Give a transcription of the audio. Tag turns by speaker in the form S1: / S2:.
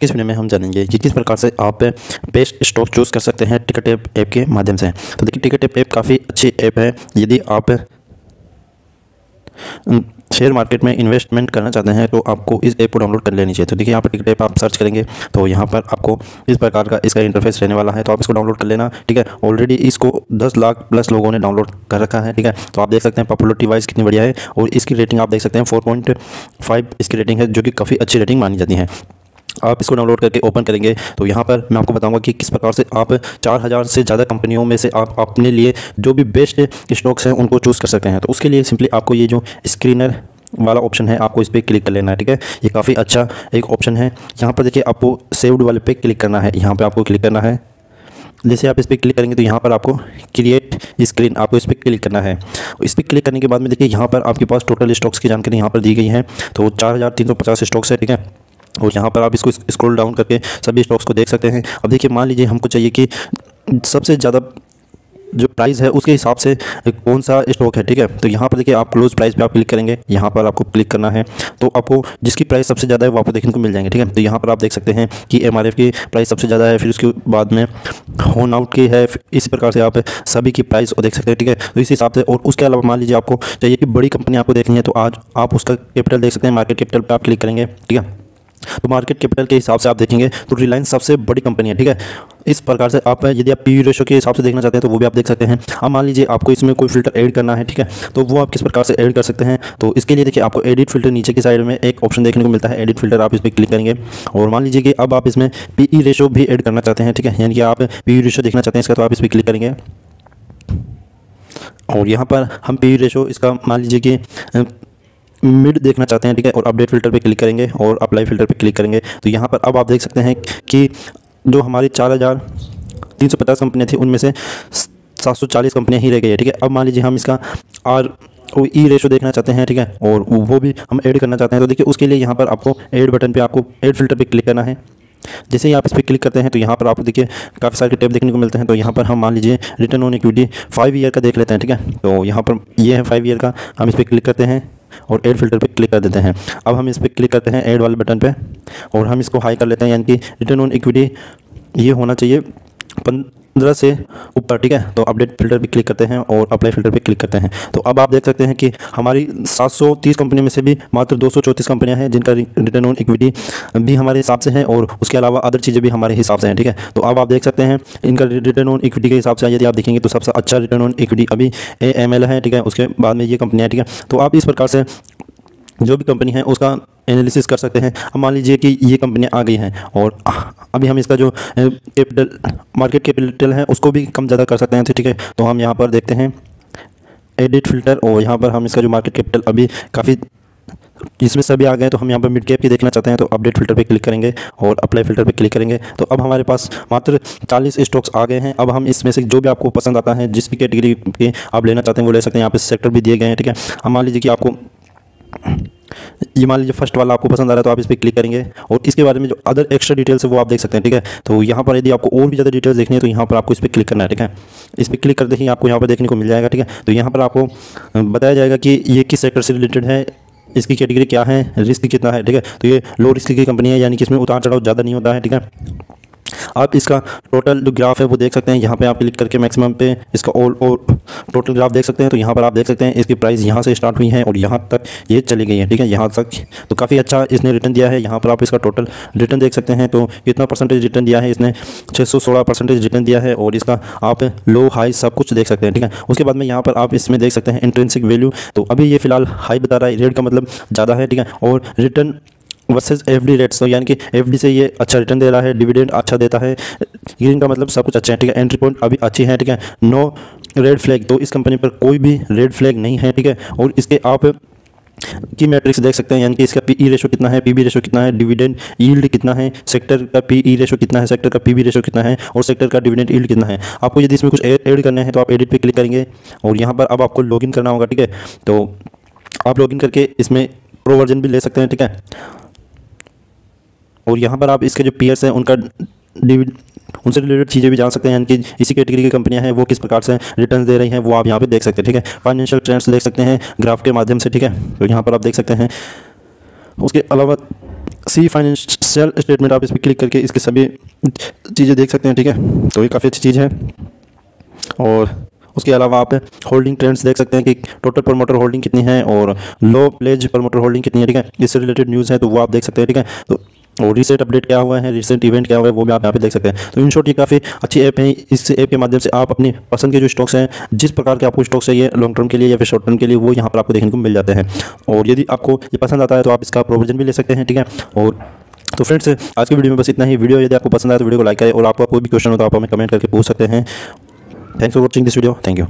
S1: किस वीडियो में हम जानेंगे कि किस प्रकार से आप बेस्ट स्टॉक चूज़ कर सकते हैं टिकट ऐप ऐप के माध्यम से। तो देखिए, टिकट ऐप ऐप काफ़ी अच्छी ऐप है। यदि आप शेयर मार्केट में इन्वेस्टमेंट करना चाहते हैं तो आपको इस ऐप को डाउनलोड कर लेनी चाहिए। तो देखिए, यहाँ पर टिकट ऐप आप सर्च करेंगे तो यहाँ पर आपको इस प्रकार का इसका इंटरफेस रहने वाला है। तो आप इसको डाउनलोड कर लेना, ठीक है? ऑलरेडी इसको 10 लाख प्लस लोगों ने डाउनलोड कर रखा है, ठीक है? तो आप देख सकते हैं पॉपुलरिटी वाइज कितनी बढ़िया है, और इसकी रेटिंग आप देख सकते हैं फोर इसकी रेटिंग है, जो कि काफ़ी अच्छी रेटिंग मानी जाती है। आप इसको डाउनलोड करके ओपन करेंगे। तो यहाँ पर मैं आपको बताऊँगा कि किस प्रकार से आप चार हज़ार से ज़्यादा कंपनियों में से आप अपने लिए जो भी बेस्ट स्टॉक्स हैं, उनको चूज़ कर सकते हैं। तो उसके लिए सिंपली आपको ये जो स्क्रीनर वाला ऑप्शन है, आपको इस पर क्लिक कर लेना है, ठीक है? ये काफ़ी अच्छा एक ऑप्शन है। यहाँ पर देखिए आपको सेव्ड वाले पे क्लिक करना है। यहाँ पर आपको क्लिक करना है। जैसे आप इस पर क्लिक करेंगे तो यहाँ पर आपको क्रिएट स्क्रीन आपको इस पर क्लिक करना है। इस पर क्लिक करने के बाद में देखिए यहाँ पर आपके पास टोटल स्टॉक्स की जानकारी यहाँ पर दी गई है। तो चार हज़ार तीन सौ पचास स्टॉक्स है, ठीक है? और यहाँ पर आप इसको स्क्रॉल डाउन करके सभी स्टॉक्स को देख सकते हैं। अब देखिए, मान लीजिए हमको चाहिए कि सबसे ज़्यादा जो प्राइस है उसके हिसाब से कौन सा स्टॉक है, ठीक है? तो यहाँ पर देखिए, आप क्लोज प्राइस पे आप क्लिक करेंगे। यहाँ पर आपको क्लिक करना है। तो आपको जिसकी प्राइस सबसे ज़्यादा है वो आपको देखने को मिल जाएँगे, ठीक है? तो यहाँ पर आप देख सकते हैं कि एमआरएफ की प्राइस सबसे ज़्यादा है, फिर उसके बाद में होन आउट की है इसी प्रकार से आप सभी की प्राइस देख सकते हैं, ठीक है? तो इस हिसाब से और उसके अलावा मान लीजिए आपको चाहिए कि बड़ी कंपनी आपको देखनी है तो आज आप उसका कैपिटल देख सकते हैं मार्केट कैपिटल पर आप क्लिक करेंगे, ठीक है? तो मार्केट कैपिटल के हिसाब से आप देखेंगे तो रिलायंस सबसे बड़ी कंपनी है, ठीक है? इस प्रकार से आप, यदि आप पी रेशो के हिसाब से देखना चाहते हैं तो वो भी आप देख सकते हैं। अब मान लीजिए आपको इसमें कोई फ़िल्टर ऐड करना है, ठीक है? तो वो आप किस प्रकार से ऐड कर सकते हैं? तो इसके लिए देखिए, आपको एडिट फ़िल्टर नीचे की साइड में एक ऑप्शन देखने को मिलता है एडिट फ़िल्टर आप इस पर क्लिक करेंगे। और मान लीजिए कि अब आप इसमें पी रेशो भी ऐड करना चाहते हैं, ठीक है? यानी कि आप पी रेशो देखना चाहते हैं, इसका तो आप इस पर क्लिक करेंगे। और यहाँ पर हम पी रेशो इसका मान लीजिए कि मिड देखना चाहते हैं, ठीक है? और अपडेट फ़िल्टर पे क्लिक करेंगे और अप्लाई फ़िल्टर पे क्लिक करेंगे। तो यहाँ पर अब आप देख सकते हैं कि जो हमारी चार हज़ार तीन सौ पचास कंपनियाँ थी, उनमें से सात सौ चालीस कंपनियाँ ही रह गई है, ठीक है? अब मान लीजिए हम इसका आर ओ ई रेशो देखना चाहते हैं, ठीक है? और वो भी हम ऐड करना चाहते हैं तो देखिए उसके लिए यहाँ पर आपको ऐड बटन पे आपको ऐड फ़िल्टर पे क्लिक करना है। जैसे ही आप इस पर क्लिक करते हैं तो यहाँ पर आपको देखिए काफ़ी सारे टैब देखने को मिलते हैं। तो यहाँ पर हम मान लीजिए return on equity five year का देख लेते हैं, ठीक है? तो यहाँ पर ये है फाइव ईयर का, हम इस पर क्लिक करते हैं। और एड फ़िल्टर पे क्लिक कर देते हैं। अब हम इस पर क्लिक करते हैं एड वाले बटन पे और हम इसको हाई कर लेते हैं, यानी कि रिटर्न ऑन इक्विटी ये होना चाहिए पंद्रह से ऊपर, ठीक है? तो अपडेट फ़िल्टर पे क्लिक करते हैं और अप्लाई फ़िल्टर पे क्लिक करते हैं। तो अब आप देख सकते हैं कि हमारी 730 कंपनी में से भी मात्र दो कंपनियाँ हैं, जिनका रिटर्न ऑन इक्विटी भी हमारे हिसाब से है और उसके अलावा अदर चीज़ें भी हमारे हिसाब से हैं, ठीक है? तो अब आप देख सकते हैं, इनका रिटर्न ऑन इक्विटी के हिसाब से यदि आप देखेंगे तो सबसे अच्छा रिटर्न ऑन इक्विटी अभी ए एम एल है, ठीक है? उसके बाद में ये कंपनियाँ ठीक है? तो आप इस प्रकार से जो भी कंपनी है, उसका एनालिसिस कर सकते हैं। अब मान लीजिए कि ये कंपनियाँ आ गई हैं और अभी हम इसका जो कैपिटल मार्केट कैपिटल है, उसको भी कम ज़्यादा कर सकते हैं, ठीक है? तो हम यहाँ पर देखते हैं एडिट फ़िल्टर और यहाँ पर हम इसका जो मार्केट कैपिटल अभी काफ़ी, इसमें सभी आ गए तो हम यहाँ पर मिड कैप की देखना चाहते हैं तो अपडेट फ़िल्टर पे क्लिक करेंगे और अप्लाई फ़िल्टर पे क्लिक करेंगे। तो अब हमारे पास मात्र 40 स्टॉक्स आ गए हैं। अब हम इसमें से जो भी आपको पसंद आता है, जिस भी कैटेगरी के आप लेना चाहते हैं, वो ले सकते हैं। यहाँ पे सेक्टर भी दिए गए हैं, ठीक है? हम मान लीजिए कि आपको ये मान लीजिए फ़र्स्ट वाला आपको पसंद आ रहा है तो आप इस पर क्लिक करेंगे और इसके बारे में जो अदर एक्स्ट्रा डिटेल्स है वो आप देख सकते हैं, ठीक है? तो यहाँ पर यदि आपको और भी ज़्यादा डिटेल्स देखनी है तो यहाँ पर आपको इस पर क्लिक करना है, ठीक है? इस पर क्लिक करते ही आपको यहाँ पर देखने को मिल जाएगा, ठीक है? तो यहाँ पर आपको बताया जाएगा कि ये किस सेक्टर से रिलेटेड है, इसकी कैटेगरी क्या है रिस्क कितना है, ठीक है? तो ये लो रिस्क की कंपनी है, यानी कि इसमें उतार चढ़ाव ज़्यादा नहीं होता है, ठीक है? आप इसका टोटल जो ग्राफ है वो देख सकते हैं। यहाँ पे आप क्लिक करके मैक्सिमम पे इसका ऑल और टोटल ग्राफ देख सकते हैं। तो यहाँ पर आप देख सकते हैं इसकी प्राइस यहाँ से स्टार्ट हुई है और यहाँ तक ये चली गई है, ठीक है? यहाँ तक। तो काफ़ी अच्छा इसने रिटर्न दिया है। यहाँ पर आप इसका टोटल रिटर्न देख सकते हैं। तो कितना परसेंटेज रिटर्न दिया है इसने। छः परसेंटेज रिटर्न दिया है और इसका आप लो हाई सब कुछ देख सकते हैं, ठीक है? उसके बाद में यहाँ पर आप इसमें देख सकते हैं इंट्रेंसिक वैल्यू तो अभी ये फ़िलहाल हाई बता रहा है। रेट का मतलब ज़्यादा है, ठीक है? और return versus F D rates यानी कि एफ़ डी से ये अच्छा रिटर्न दे रहा है डिविडेंड अच्छा देता है। ग्रीन का मतलब सब कुछ अच्छा है, ठीक है? एंट्री पॉइंट अभी अच्छी है, ठीक है? नो रेड फ्लैग तो इस कंपनी पर कोई भी रेड फ्लैग नहीं है, ठीक है? और इसके आप की मैट्रिक्स देख सकते हैं, यानी कि इसका पी ई रेशो कितना है पी बी रेशो कितना है डिविडेंड यील्ड कितना है सेक्टर का पी ई रेशो कितना है सेक्टर का पी बी रेशो कितना है, और सेक्टर का डिविडेंड यील्ड कितना है। आपको यदि इसमें कुछ ऐड करना है तो आप एडिट पे क्लिक करेंगे, और यहाँ पर अब आपको लॉगिन करना होगा, ठीक है? तो आप लॉगिन करके इसमें प्रो वर्जन भी ले सकते हैं, ठीक है? और यहाँ पर आप इसके जो पीयर्स हैं, उनका उनसे रिलेटेड चीज़ें भी जान सकते हैं, यानी कि इसी कैटेगरी की कंपनियाँ हैं, वो किस प्रकार से रिटर्न दे रही हैं, वो आप यहाँ पे देख सकते हैं, ठीक है? फाइनेंशियल ट्रेंड्स देख सकते हैं ग्राफ के माध्यम से, ठीक है? तो यहाँ पर आप देख सकते हैं। उसके अलावा सी फाइनेंशियल स्टेटमेंट आप इस पर क्लिक करके इसके सभी चीज़ें देख सकते हैं, ठीक है? तो ये काफ़ी अच्छी चीज़ है। और उसके अलावा आप होल्डिंग ट्रेंड्स देख सकते हैं कि टोटल प्रमोटर होल्डिंग कितनी है और लो प्लेज प्रमोटर होल्डिंग कितनी है, ठीक है? इससे रिलेटेड न्यूज़ है तो वो आप देख सकते हैं, ठीक है? तो और रिसेंट अपडेट क्या हुआ है रिसेंट इवेंट क्या हुआ है, वो भी आप यहाँ पे देख सकते हैं। तो इन शॉर्ट ये काफ़ी अच्छी ऐप है, इस ऐप के माध्यम से आप अपनी पसंद के जो स्टॉक्स हैं, जिस प्रकार के आपको स्टॉक्स चाहिए लॉन्ग टर्म के लिए या फिर शॉर्ट टर्म के लिए, वो यहाँ पर आपको देखने को मिल जाते हैं। और यदि आपको ये पसंद आता है तो आप इसका प्रोविज़न भी ले सकते हैं, ठीक है? और तो फ्रेंड्स आज की वीडियो में बस इतना ही। वीडियो यदि आपको पसंद आए तो वीडियो को लाइक करें और आपका कोई भी क्वेश्चन हो तो आप हमें कमेंट करके पूछ सकते हैं। Thanks for watching this video thank you